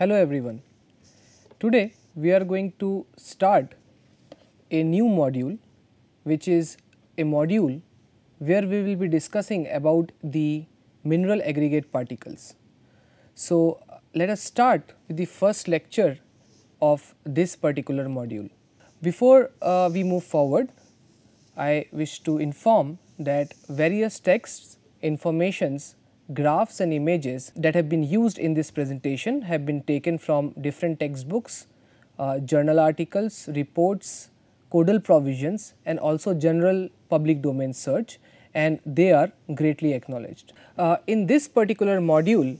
Hello everyone. Today we are going to start a new module which is a module where we will be discussing about the mineral aggregate particles. So, let us start with the first lecture of this particular module. Before uh, we move forward, I wish to inform that various texts, informations graphs and images that have been used in this presentation have been taken from different textbooks, uh, journal articles, reports, codal provisions and also general public domain search and they are greatly acknowledged. Uh, in this particular module,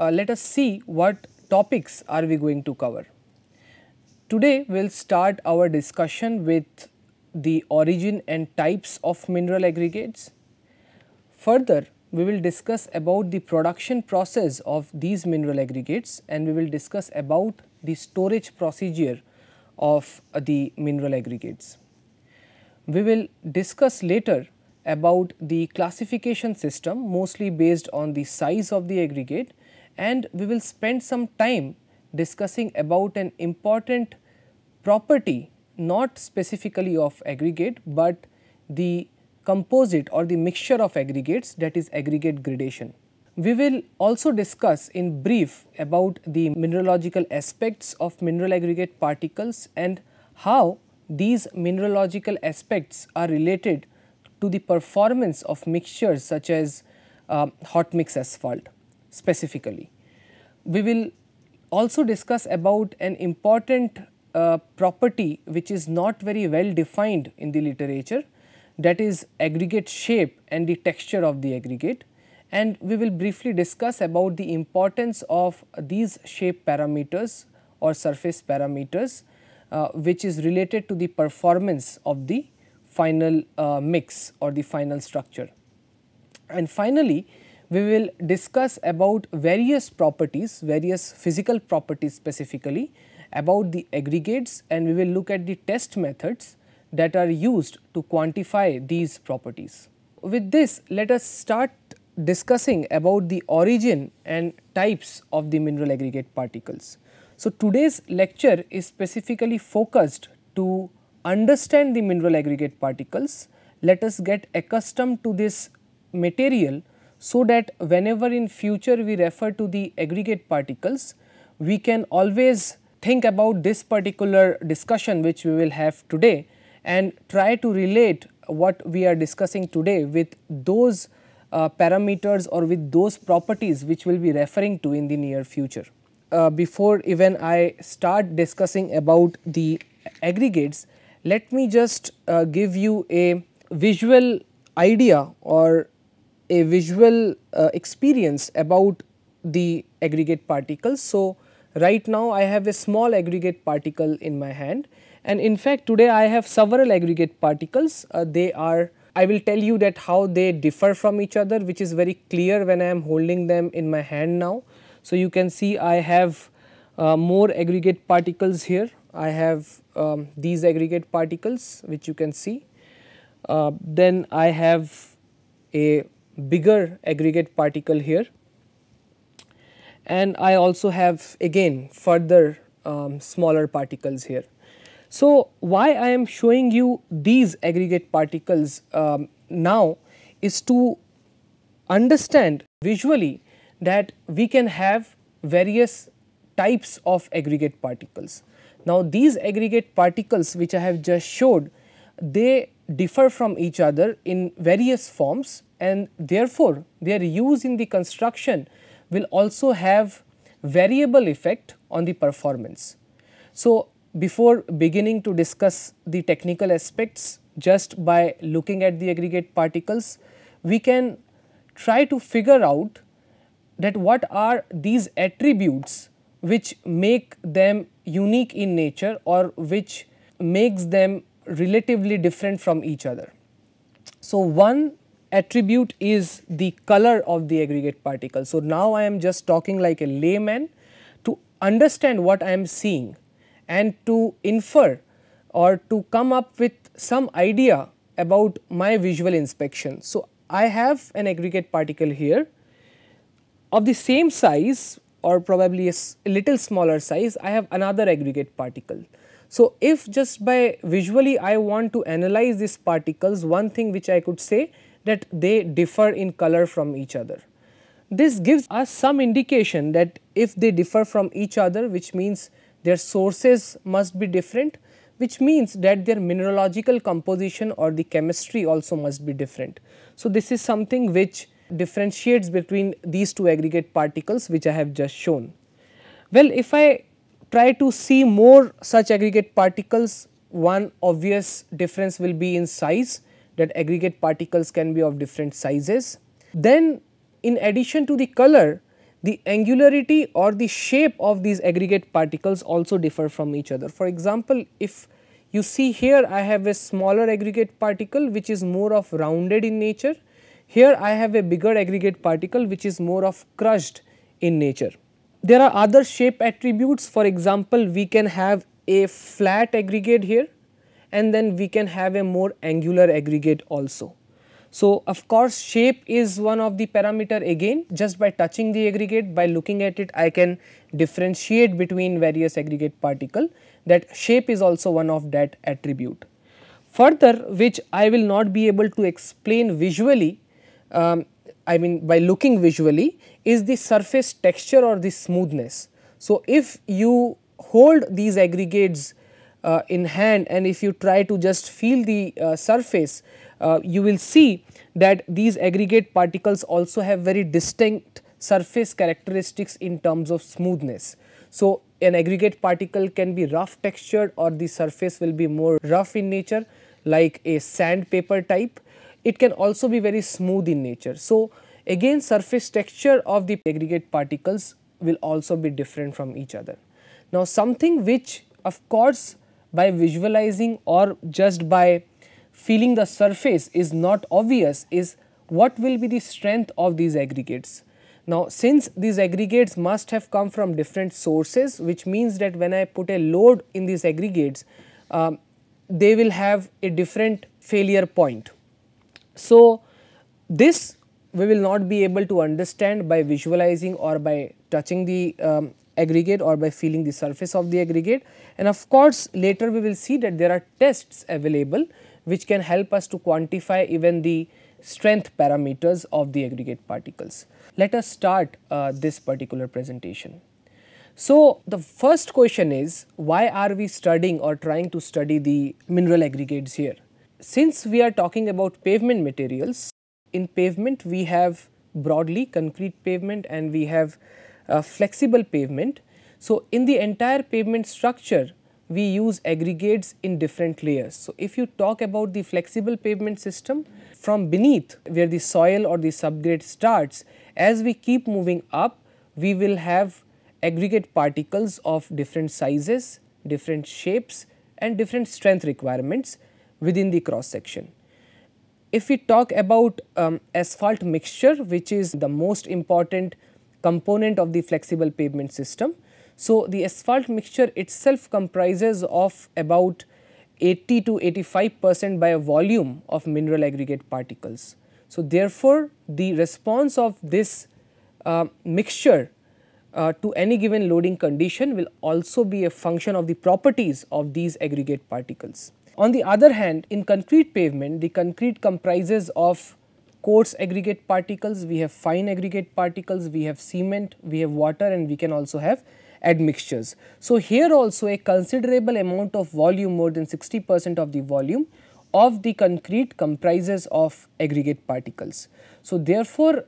uh, let us see what topics are we going to cover. Today we will start our discussion with the origin and types of mineral aggregates. Further, we will discuss about the production process of these mineral aggregates and we will discuss about the storage procedure of uh, the mineral aggregates. We will discuss later about the classification system mostly based on the size of the aggregate and we will spend some time discussing about an important property not specifically of aggregate, but the composite or the mixture of aggregates that is aggregate gradation. We will also discuss in brief about the mineralogical aspects of mineral aggregate particles and how these mineralogical aspects are related to the performance of mixtures such as uh, hot mix asphalt specifically. We will also discuss about an important uh, property which is not very well defined in the literature that is aggregate shape and the texture of the aggregate and we will briefly discuss about the importance of these shape parameters or surface parameters uh, which is related to the performance of the final uh, mix or the final structure. And finally, we will discuss about various properties, various physical properties specifically about the aggregates and we will look at the test methods that are used to quantify these properties. With this, let us start discussing about the origin and types of the mineral aggregate particles. So, today's lecture is specifically focused to understand the mineral aggregate particles. Let us get accustomed to this material so that whenever in future we refer to the aggregate particles, we can always think about this particular discussion which we will have today and try to relate what we are discussing today with those uh, parameters or with those properties which we will be referring to in the near future. Uh, before even I start discussing about the aggregates, let me just uh, give you a visual idea or a visual uh, experience about the aggregate particles. So, right now I have a small aggregate particle in my hand and in fact, today I have several aggregate particles. Uh, they are I will tell you that how they differ from each other which is very clear when I am holding them in my hand now. So, you can see I have uh, more aggregate particles here. I have um, these aggregate particles which you can see. Uh, then I have a bigger aggregate particle here and I also have again further um, smaller particles here. So, why I am showing you these aggregate particles um, now is to understand visually that we can have various types of aggregate particles. Now, these aggregate particles which I have just showed they differ from each other in various forms and therefore, their use in the construction will also have variable effect on the performance. So, before beginning to discuss the technical aspects just by looking at the aggregate particles, we can try to figure out that what are these attributes which make them unique in nature or which makes them relatively different from each other. So, one attribute is the color of the aggregate particle. So, now I am just talking like a layman to understand what I am seeing and to infer or to come up with some idea about my visual inspection. So, I have an aggregate particle here of the same size or probably a, little smaller size I have another aggregate particle. So, if just by visually I want to analyze these particles one thing which I could say that they differ in color from each other. This gives us some indication that if they differ from each other which means their sources must be different which means that their mineralogical composition or the chemistry also must be different. So, this is something which differentiates between these two aggregate particles which I have just shown. Well, if I try to see more such aggregate particles, one obvious difference will be in size that aggregate particles can be of different sizes. Then in addition to the color, the angularity or the shape of these aggregate particles also differ from each other. For example, if you see here I have a smaller aggregate particle which is more of rounded in nature here I have a bigger aggregate particle which is more of crushed in nature. There are other shape attributes for example, we can have a flat aggregate here and then we can have a more angular aggregate also. So, of course, shape is one of the parameter again just by touching the aggregate by looking at it I can differentiate between various aggregate particle that shape is also one of that attribute. Further which I will not be able to explain visually um, I mean by looking visually is the surface texture or the smoothness. So, if you hold these aggregates uh, in hand and if you try to just feel the uh, surface, uh, you will see that these aggregate particles also have very distinct surface characteristics in terms of smoothness. So, an aggregate particle can be rough textured or the surface will be more rough in nature like a sandpaper type it can also be very smooth in nature. So, again surface texture of the aggregate particles will also be different from each other. Now, something which of course by visualizing or just by feeling the surface is not obvious is what will be the strength of these aggregates. Now, since these aggregates must have come from different sources which means that when I put a load in these aggregates, um, they will have a different failure point. So, this we will not be able to understand by visualizing or by touching the um, aggregate or by feeling the surface of the aggregate and of course, later we will see that there are tests available which can help us to quantify even the strength parameters of the aggregate particles. Let us start uh, this particular presentation. So, the first question is why are we studying or trying to study the mineral aggregates here? since we are talking about pavement materials, in pavement we have broadly concrete pavement and we have flexible pavement. So, in the entire pavement structure we use aggregates in different layers. So, if you talk about the flexible pavement system from beneath where the soil or the subgrade starts as we keep moving up we will have aggregate particles of different sizes, different shapes and different strength requirements within the cross section. If we talk about um, asphalt mixture which is the most important component of the flexible pavement system. So, the asphalt mixture itself comprises of about 80 to 85 percent by a volume of mineral aggregate particles. So, therefore, the response of this uh, mixture uh, to any given loading condition will also be a function of the properties of these aggregate particles. On the other hand, in concrete pavement, the concrete comprises of coarse aggregate particles, we have fine aggregate particles, we have cement, we have water and we can also have admixtures. So, here also a considerable amount of volume more than 60 percent of the volume of the concrete comprises of aggregate particles. So, therefore,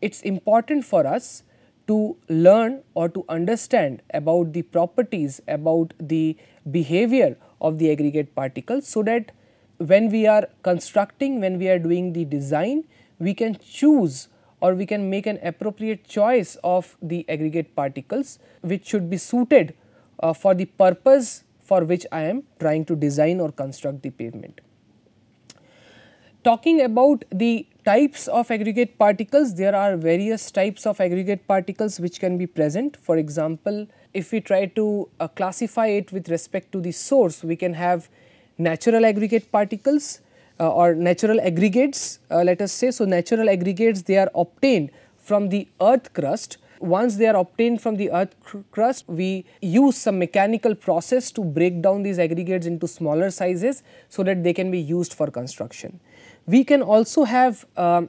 it is important for us to learn or to understand about the properties about the behavior of the aggregate particles so that when we are constructing, when we are doing the design, we can choose or we can make an appropriate choice of the aggregate particles which should be suited uh, for the purpose for which I am trying to design or construct the pavement. Talking about the types of aggregate particles, there are various types of aggregate particles which can be present. For example, if we try to uh, classify it with respect to the source, we can have natural aggregate particles uh, or natural aggregates uh, let us say. So, natural aggregates they are obtained from the earth crust Once they are obtained from the earth crust, we use some mechanical process to break down these aggregates into smaller sizes so that they can be used for construction. We can also have uh,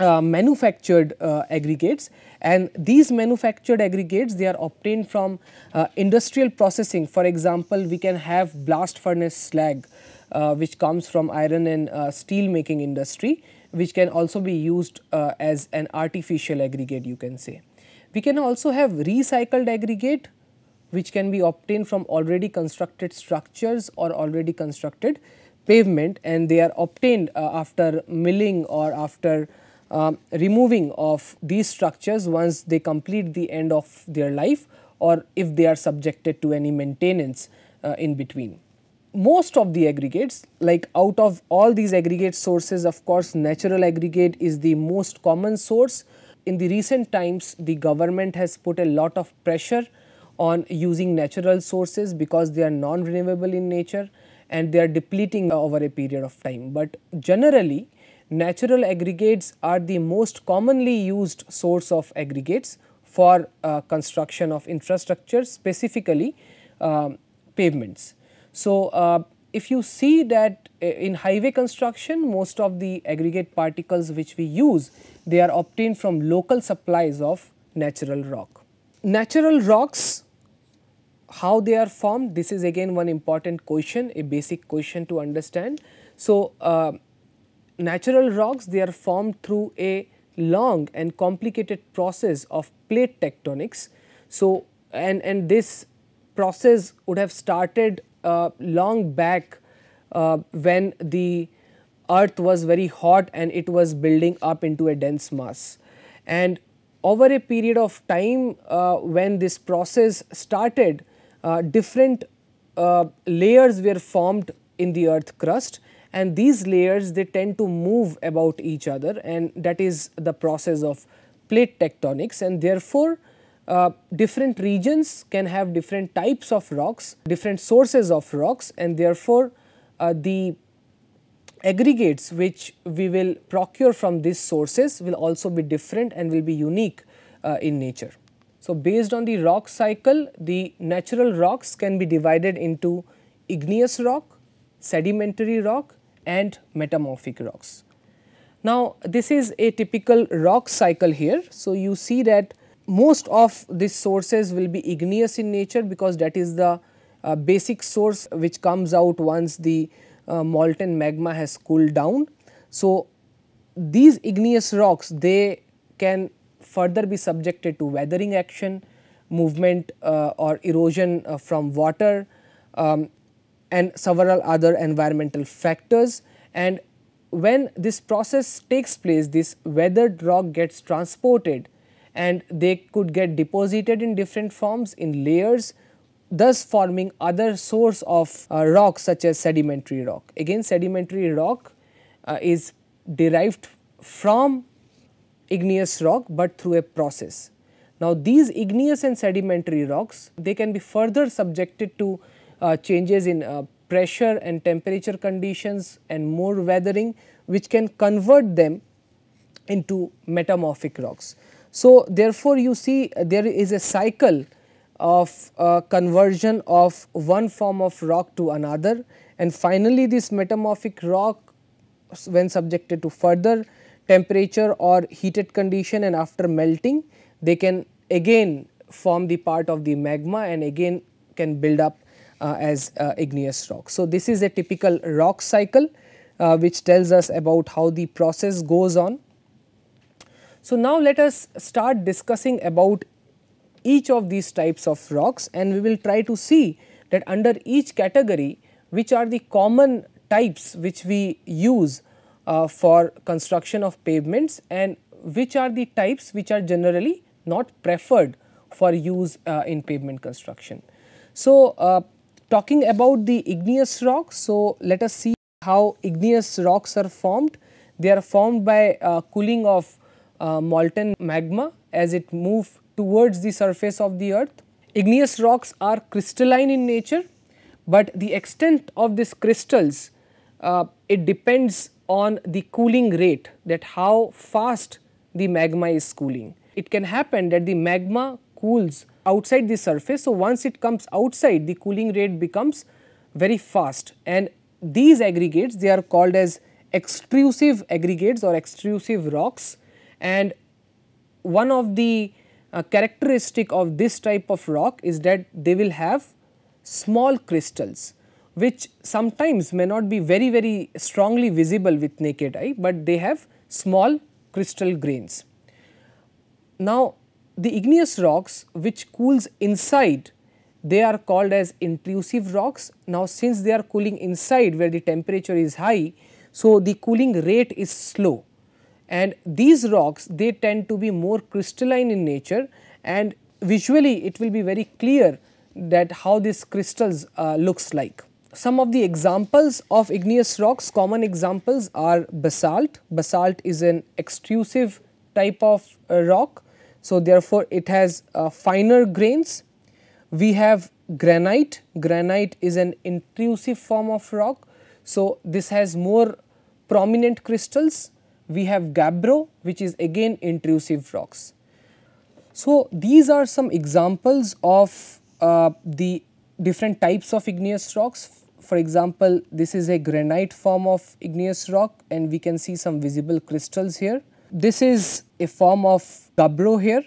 uh, manufactured uh, aggregates and these manufactured aggregates they are obtained from uh, industrial processing. For example, we can have blast furnace slag uh, which comes from iron and uh, steel making industry which can also be used as an artificial aggregate you can say. We can also have recycled aggregate which can be obtained from already constructed structures or already constructed pavement and they are obtained after milling or after uh, removing of these structures once they complete the end of their life or if they are subjected to any maintenance uh, in between most of the aggregates like out of all these aggregate sources of course natural aggregate is the most common source. In the recent times the government has put a lot of pressure on using natural sources because they are non-renewable in nature and they are depleting over a period of time. But generally natural aggregates are the most commonly used source of aggregates for uh, construction of infrastructure specifically uh, pavements. So, uh, if you see that uh, in highway construction most of the aggregate particles which we use they are obtained from local supplies of natural rock. Natural rocks how they are formed this is again one important question a basic question to understand. So, uh, natural rocks they are formed through a long and complicated process of plate tectonics. So, and, and this process would have started uh, long back uh, when the earth was very hot and it was building up into a dense mass. And over a period of time uh, when this process started uh, different uh, layers were formed in the earth crust and these layers they tend to move about each other and that is the process of plate tectonics and therefore, uh, different regions can have different types of rocks, different sources of rocks and therefore, uh, the aggregates which we will procure from these sources will also be different and will be unique uh, in nature. So, based on the rock cycle, the natural rocks can be divided into igneous rock, sedimentary rock and metamorphic rocks. Now, this is a typical rock cycle here. So, you see that most of these sources will be igneous in nature because that is the uh, basic source which comes out once the uh, molten magma has cooled down. So, these igneous rocks they can further be subjected to weathering action, movement uh, or erosion uh, from water um, and several other environmental factors and when this process takes place this weathered rock gets transported and they could get deposited in different forms in layers thus forming other source of uh, rock such as sedimentary rock. Again sedimentary rock uh, is derived from igneous rock, but through a process. Now, these igneous and sedimentary rocks they can be further subjected to changes in uh, pressure and temperature conditions and more weathering which can convert them into metamorphic rocks. So, therefore, you see uh, there is a cycle of uh, conversion of one form of rock to another and finally, this metamorphic rock when subjected to further temperature or heated condition and after melting they can again form the part of the magma and again can build up uh, as uh, igneous rock. So, this is a typical rock cycle uh, which tells us about how the process goes on so, now let us start discussing about each of these types of rocks and we will try to see that under each category which are the common types which we use uh, for construction of pavements and which are the types which are generally not preferred for use uh, in pavement construction. So, uh, talking about the igneous rocks, so let us see how igneous rocks are formed. They are formed by uh, cooling of uh, molten magma as it move towards the surface of the earth. Igneous rocks are crystalline in nature, but the extent of these crystals uh, it depends on the cooling rate that how fast the magma is cooling. it can happen that the magma cools outside the surface. So, once it comes outside the cooling rate becomes very fast and these aggregates they are called as extrusive aggregates or extrusive rocks and one of the uh, characteristic of this type of rock is that they will have small crystals which sometimes may not be very very strongly visible with naked eye, but they have small crystal grains. Now, the igneous rocks which cools inside they are called as intrusive rocks. Now, since they are cooling inside where the temperature is high, so the cooling rate is slow and these rocks they tend to be more crystalline in nature and visually it will be very clear that how these crystals uh, looks like. Some of the examples of igneous rocks, common examples are basalt. Basalt is an extrusive type of uh, rock. So, therefore, it has uh, finer grains. We have granite. Granite is an intrusive form of rock. So, this has more prominent crystals. We have gabbro which is again intrusive rocks. So, these are some examples of uh, the different types of igneous rocks for example, this is a granite form of igneous rock and we can see some visible crystals here. This is a form of gabbro here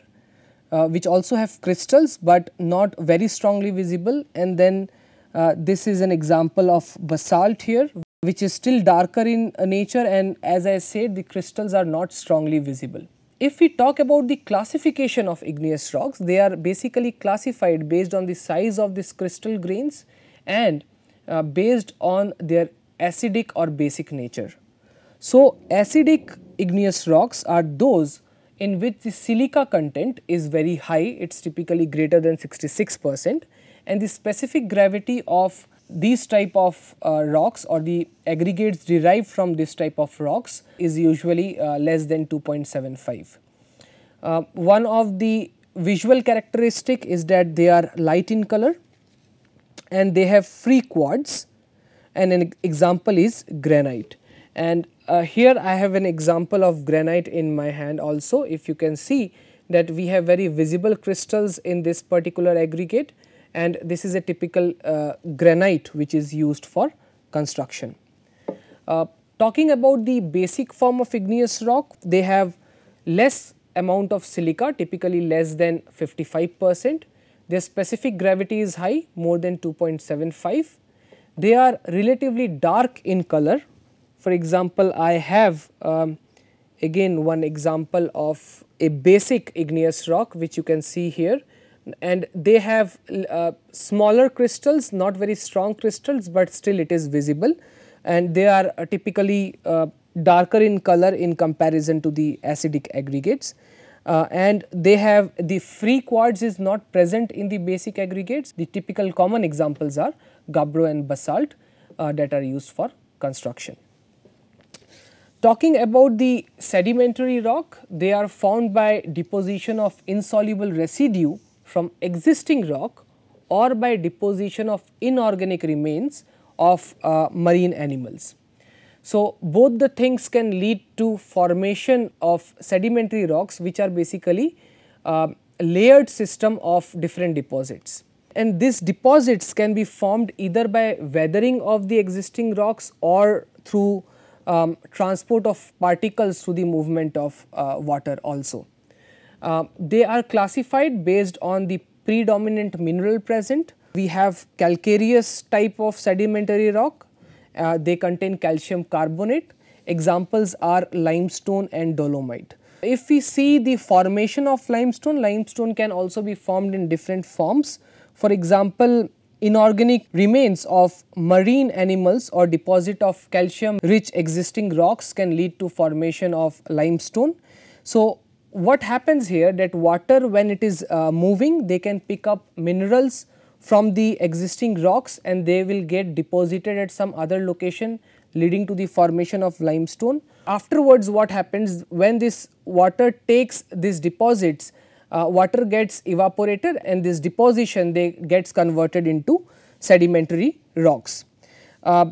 uh, which also have crystals, but not very strongly visible and then uh, this is an example of basalt here which is still darker in uh, nature and as I said the crystals are not strongly visible. If we talk about the classification of igneous rocks, they are basically classified based on the size of these crystal grains and uh, based on their acidic or basic nature. So, acidic igneous rocks are those in which the silica content is very high, it is typically greater than 66 percent and the specific gravity of these type of uh, rocks or the aggregates derived from this type of rocks is usually uh, less than 2.75. Uh, one of the visual characteristic is that they are light in color and they have free quartz and an example is granite. And uh, here I have an example of granite in my hand also if you can see that we have very visible crystals in this particular aggregate and this is a typical uh, granite which is used for construction. Uh, talking about the basic form of igneous rock, they have less amount of silica typically less than 55 percent their specific gravity is high more than 2.75. They are relatively dark in color. For example, I have um, again one example of a basic igneous rock which you can see here and they have uh, smaller crystals not very strong crystals, but still it is visible and they are uh, typically uh, darker in color in comparison to the acidic aggregates uh, and they have the free quartz is not present in the basic aggregates. The typical common examples are gabbro and basalt uh, that are used for construction. Talking about the sedimentary rock, they are found by deposition of insoluble residue from existing rock or by deposition of inorganic remains of uh, marine animals. So, both the things can lead to formation of sedimentary rocks which are basically uh, layered system of different deposits. And these deposits can be formed either by weathering of the existing rocks or through um, transport of particles through the movement of uh, water also. Uh, they are classified based on the predominant mineral present. We have calcareous type of sedimentary rock uh, they contain calcium carbonate. Examples are limestone and dolomite. If we see the formation of limestone, limestone can also be formed in different forms. For example, inorganic remains of marine animals or deposit of calcium rich existing rocks can lead to formation of limestone. So, what happens here that water when it is uh, moving they can pick up minerals from the existing rocks and they will get deposited at some other location leading to the formation of limestone. Afterwards what happens when this water takes these deposits, uh, water gets evaporated and this deposition they gets converted into sedimentary rocks. Uh,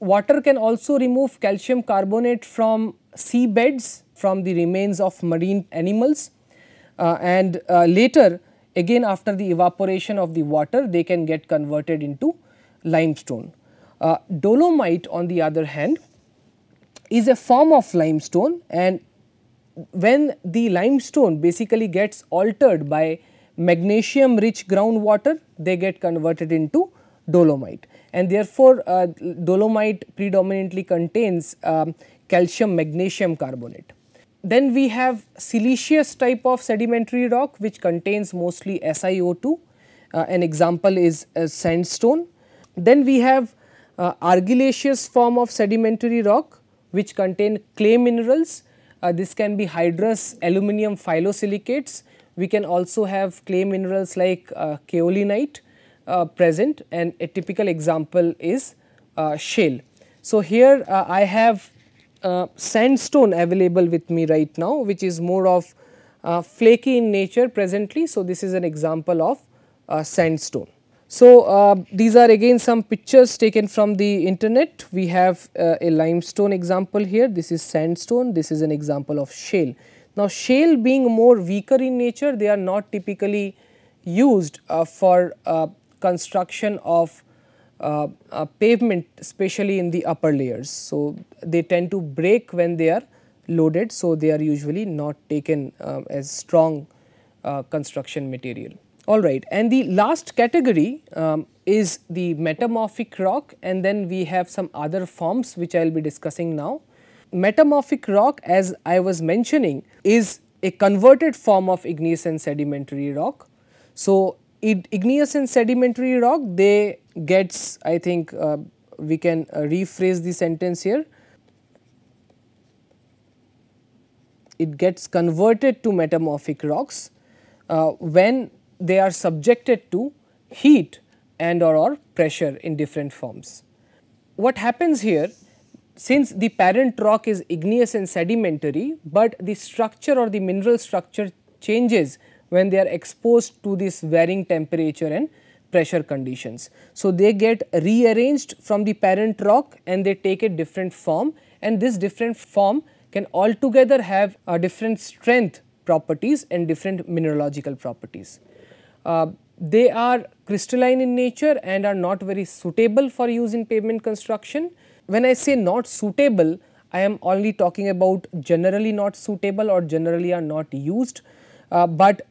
water can also remove calcium carbonate from sea beds from the remains of marine animals uh, and uh, later again after the evaporation of the water they can get converted into limestone. Uh, dolomite on the other hand is a form of limestone and when the limestone basically gets altered by magnesium rich groundwater they get converted into dolomite and therefore, uh, dolomite predominantly contains um, calcium magnesium carbonate. Then we have siliceous type of sedimentary rock which contains mostly SiO2, uh, an example is uh, sandstone. Then we have uh, argillaceous form of sedimentary rock which contain clay minerals, this can be hydrous aluminum phyllosilicates. We can also have clay minerals like uh, kaolinite uh, present and a typical example is uh, shale. So, here uh, I have uh, sandstone available with me right now which is more of uh, flaky in nature presently. So, this is an example of sandstone. So, these are again some pictures taken from the internet. We have a limestone example here, this is sandstone, this is an example of shale. Now, shale being more weaker in nature, they are not typically used for construction of uh, uh, pavement especially in the upper layers. So, they tend to break when they are loaded. So, they are usually not taken uh, as strong uh, construction material. Alright and the last category um, is the metamorphic rock and then we have some other forms which I will be discussing now. Metamorphic rock as I was mentioning is a converted form of igneous and sedimentary rock. So, igneous and sedimentary rock they gets I think uh, we can uh, rephrase the sentence here. It gets converted to metamorphic rocks uh, when they are subjected to heat and or, or pressure in different forms. What happens here since the parent rock is igneous and sedimentary, but the structure or the mineral structure changes when they are exposed to this varying temperature and pressure conditions. So, they get rearranged from the parent rock and they take a different form and this different form can altogether have a different strength properties and different mineralogical properties. Uh, they are crystalline in nature and are not very suitable for use in pavement construction. When I say not suitable, I am only talking about generally not suitable or generally are not used, uh, but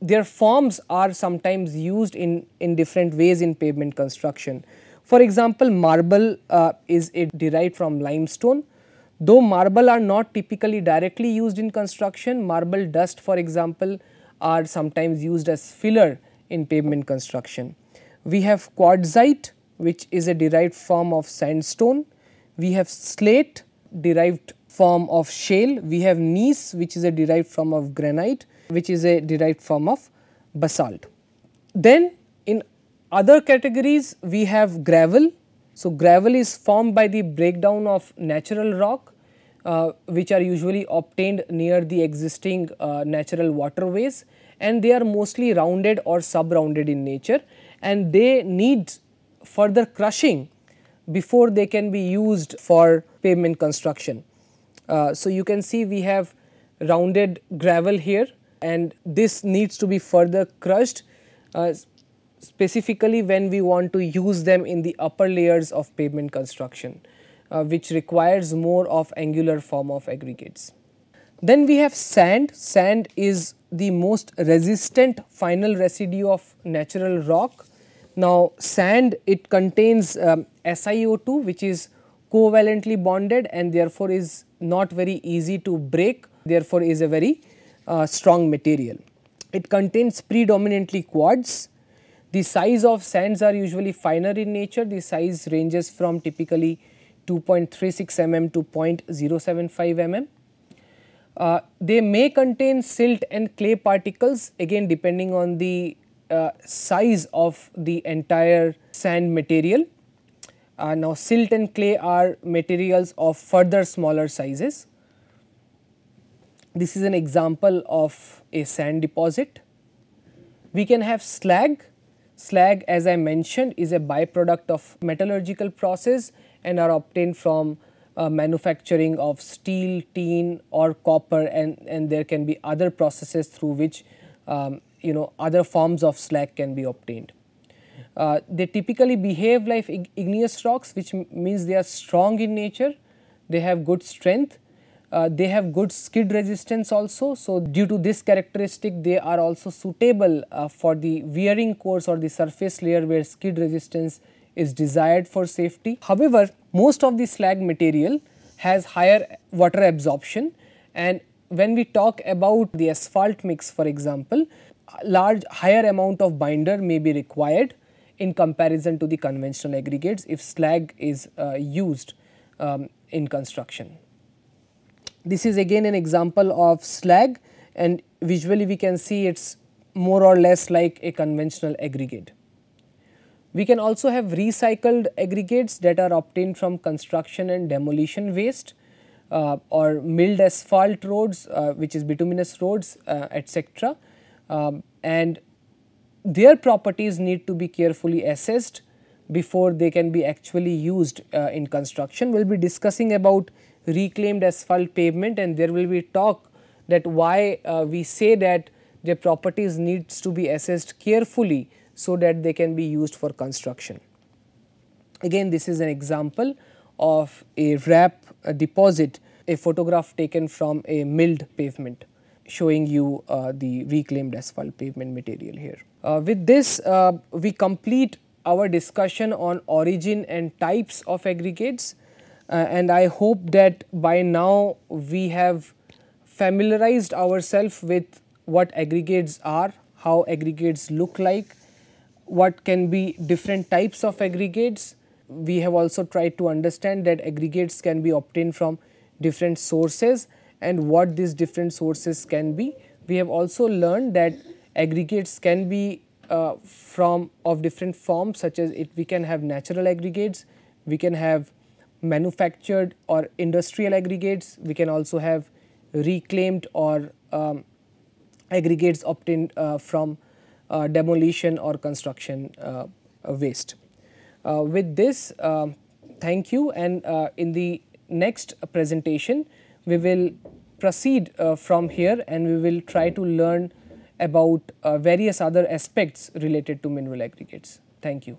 their forms are sometimes used in, in different ways in pavement construction. For example, marble uh, is derived from limestone. Though marble are not typically directly used in construction, marble dust for example are sometimes used as filler in pavement construction. We have quartzite which is a derived form of sandstone. We have slate derived form of shale. We have gneiss which is a derived form of granite which is a derived form of basalt. Then in other categories we have gravel. So, gravel is formed by the breakdown of natural rock uh, which are usually obtained near the existing uh, natural waterways and they are mostly rounded or sub-rounded in nature and they need further crushing before they can be used for pavement construction. Uh, so, you can see we have rounded gravel here and this needs to be further crushed uh, specifically when we want to use them in the upper layers of pavement construction uh, which requires more of angular form of aggregates. Then we have sand, sand is the most resistant final residue of natural rock. Now sand it contains um, SiO2 which is covalently bonded and therefore is not very easy to break therefore is a very uh, strong material. It contains predominantly quartz. The size of sands are usually finer in nature. The size ranges from typically 2.36 mm to 0.075 mm. Uh, they may contain silt and clay particles again depending on the uh, size of the entire sand material. Uh, now silt and clay are materials of further smaller sizes. This is an example of a sand deposit. We can have slag. Slag as I mentioned is a byproduct of metallurgical process and are obtained from uh, manufacturing of steel, tin or copper and, and there can be other processes through which um, you know other forms of slag can be obtained. Uh, they typically behave like igneous rocks which means they are strong in nature, they have good strength, uh, they have good skid resistance also. So, due to this characteristic they are also suitable uh, for the wearing course or the surface layer where skid resistance is desired for safety. However, most of the slag material has higher water absorption and when we talk about the asphalt mix for example, large higher amount of binder may be required in comparison to the conventional aggregates if slag is uh, used um, in construction. This is again an example of slag and visually we can see it is more or less like a conventional aggregate. We can also have recycled aggregates that are obtained from construction and demolition waste uh, or milled asphalt roads uh, which is bituminous roads uh, etc. Um, and their properties need to be carefully assessed before they can be actually used uh, in construction. We will be discussing about reclaimed asphalt pavement and there will be talk that why uh, we say that their properties needs to be assessed carefully so that they can be used for construction. Again this is an example of a RAP a deposit, a photograph taken from a milled pavement showing you uh, the reclaimed asphalt pavement material here. Uh, with this uh, we complete our discussion on origin and types of aggregates uh, and I hope that by now we have familiarized ourselves with what aggregates are, how aggregates look like what can be different types of aggregates. We have also tried to understand that aggregates can be obtained from different sources and what these different sources can be. We have also learned that aggregates can be uh, from of different forms such as it we can have natural aggregates, we can have manufactured or industrial aggregates, we can also have reclaimed or um, aggregates obtained uh, from demolition or construction uh, waste. Uh, with this, um, thank you and in the next presentation, we will proceed from here and we will try to learn about various other aspects related to mineral aggregates. Thank you.